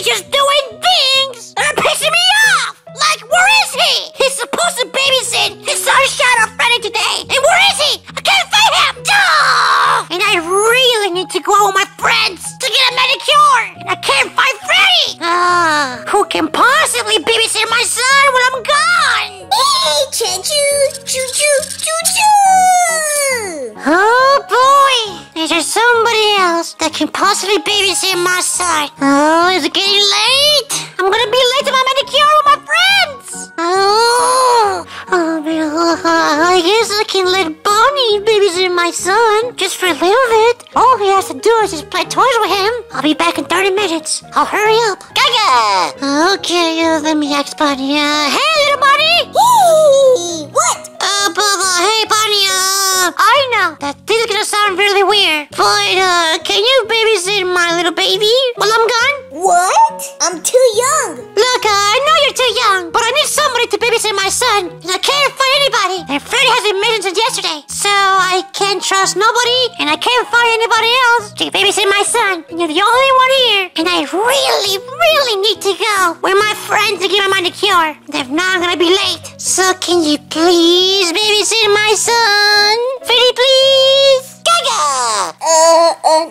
Слышишь ты? Getting late? I'm gonna be late to my manicure with my friends. Oh, oh man, I guess I can let Bonnie babysit my son just for a little bit. All he has to do is just play toys with him. I'll be back in 30 minutes. I'll hurry up. Gaga! Okay, uh, let me ask Bonnie. Uh, hey, little Bonnie! Hey, what? Uh, Bubba, hey, Bonnie, uh, I know that this is gonna sound really weird, but, uh, can you babysit my little baby Well, I'm gone? What? I'm too young. Look, uh, I know you're too young, but I need somebody to babysit my son, and I can't find anybody. And Freddy hasn't been missing since yesterday, so I can't trust nobody, and I can't find anybody else to babysit my son. And you're the only one here, and I really, really need to go with my friends to give him my cure. If not, I'm gonna be late. So can you please babysit my son? Freddy, please? Gaga! Uh, uh,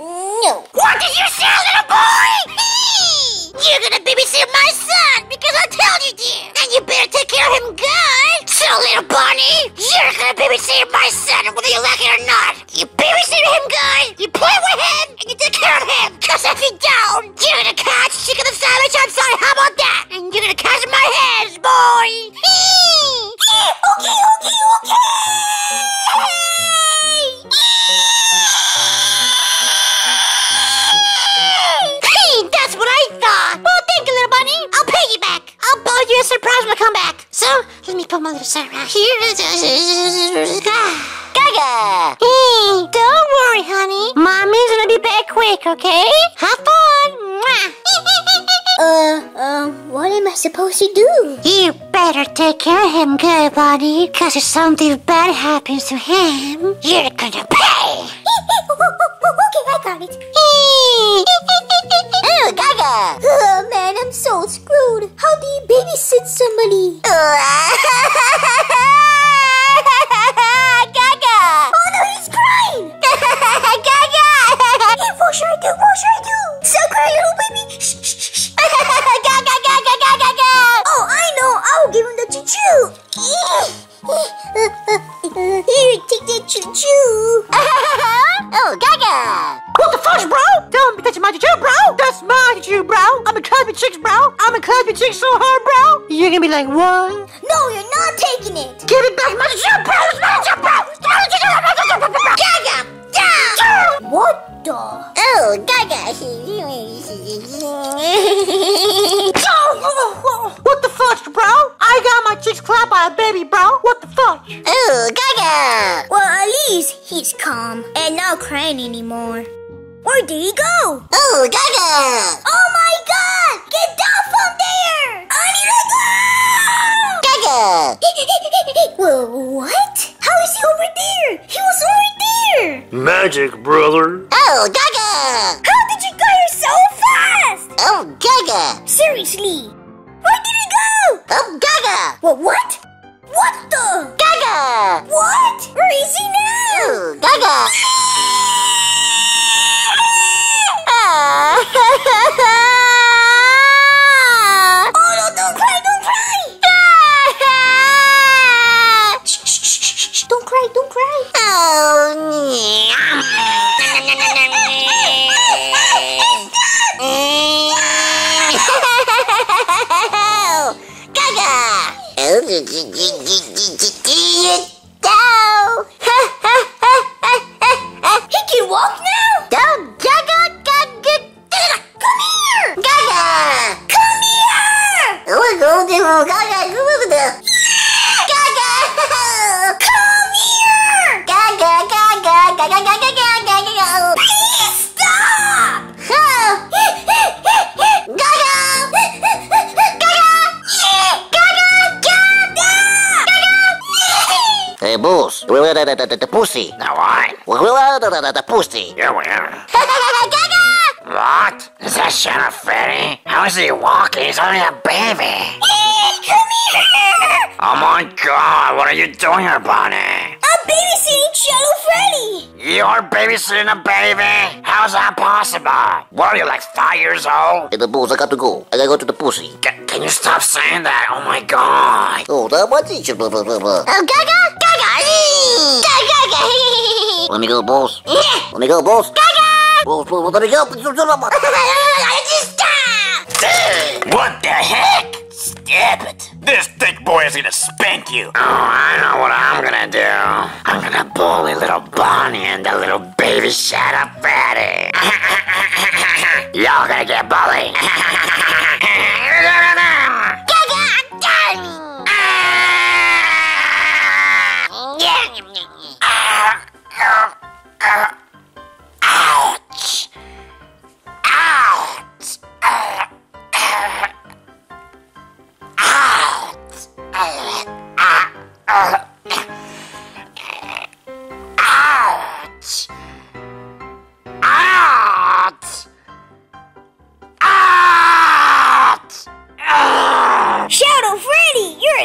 no. What did you say, little boy? You're gonna babysit my son because I told you to. And you better take care of him good. So, little Bonnie, you're gonna babysit my son whether you like it or not. You babysit him good, you play with him, and you take care of him. Cause if you don't, you're gonna catch chicken the sandwich. I'm sorry, how about that? And you're gonna catch my hands, boy. Let me put my little son right here. Gaga! Hey, don't worry, honey. Mommy's gonna be back quick, okay? Have fun. Mwah. Uh, uh, what am I supposed to do? You better take care of him good, buddy. Cause if something bad happens to him, you're gonna pay. okay, I got it. Ooh, Gaga! Oh man, I'm so screwed. How do you babysit somebody? The choo-choo. oh, Gaga! What the fuck, bro? Don't be touching my choo bro. That's my choo bro. I'm a Cosby Chicks, bro. I'm a Cosby Chicks so hard, bro. You're gonna be like, what? No, you're not taking it. Give it back, my choo bro. It's my choo bro. Least he's calm and not crying anymore. Where did he go? Oh, Gaga! Oh my god! Get down from there! I Gaga! need to go! Gaga! well, what? How is he over there? He was over there! Magic, brother. Oh, Gaga! How did you get here so fast? Oh, Gaga! Seriously? Where did he go? Oh, Gaga! What? What? What the? Gaga! What? Where is he now? Oh, Gaga! To Gaga Gaga Gaga Come here! Gaga Gaga Gaga Gaga Gaga Gaga Please stop! Gaga Gaga! Hey, Boos, we will the, the, the, the pussy. Now what? We will the, the, the, pussy. Here we are. Gaga What? Is that of Freddy? How is he walking? He's only a baby. Hey, come here! Oh my god, what are you doing here, Bonnie? I'm babysitting Shadow Freddy! You're babysitting a baby? How's that possible? What are you, like five years old? Hey, the Boos, I got to go. I gotta go to the pussy. C- can you stop saying that? Oh my god. Oh, that was it. Blah, blah, blah, blah. Oh, Gaga Gaga Gaga Gaga Let me go, Boos. Yeah. Let me go, Boos. Gaga Let me go. What boy is gonna spank you. Oh, I know what I'm gonna do. I'm gonna bully little Bonnie and the little baby up fatty. Y'all gonna get bullied.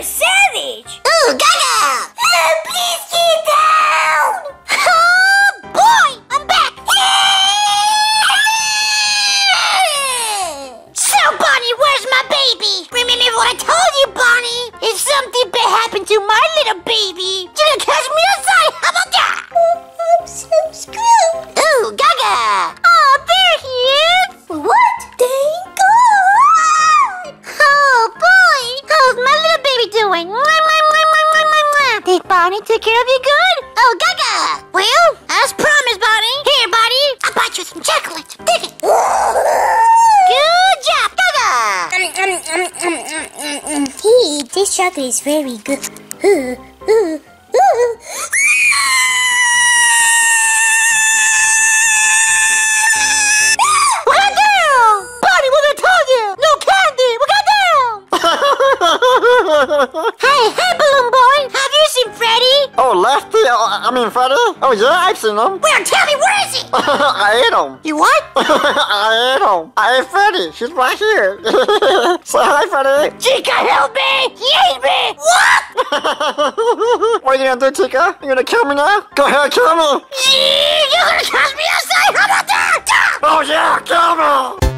a savage! Ooh, Gaga! Ah, please get down! Oh, boy! I'm back! So, Bonnie, where's my baby? Remember what I told you, Bonnie? If something bad happened to my little baby, mwah, mwah. Bonnie take care of you good? Oh, Gaga! Well, as promised, Bonnie. Here, Bonnie. I bought you some chocolate. Take it. Good job, Gaga! Hey, this chocolate is very good. What got down? Bonnie, what I told you? No candy. What got down? Hey, hey, Balloon Boy! Lefty? Oh, uh, I mean, Freddy? Oh, yeah, I've seen him. Well, tell me, where is he? I ate him. You what? I ate him. I ate Freddy. She's right here. Say hi, Freddy. Chica, help me! He ate me! What? what are you gonna do, Chica? You gonna kill me now? Go ahead, kill me. Gee, you're gonna catch me outside! How about that? Oh, yeah, kill me.